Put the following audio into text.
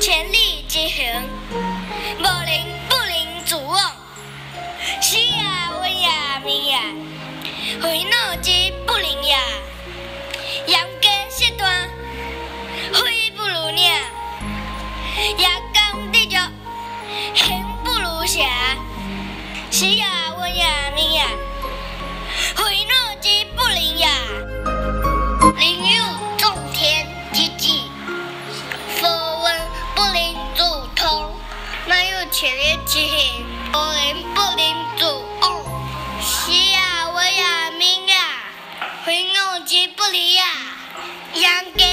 千里之行无能不能自往。死呀，文呀，命呀，回脑子不灵呀。养家适端，非不如命。夜讲地着，行不如侠。死呀，文呀，命呀，回脑子不灵呀。哪有千里之行，无人不能自往。是呀，我呀，明呀，回我之不离呀，养家。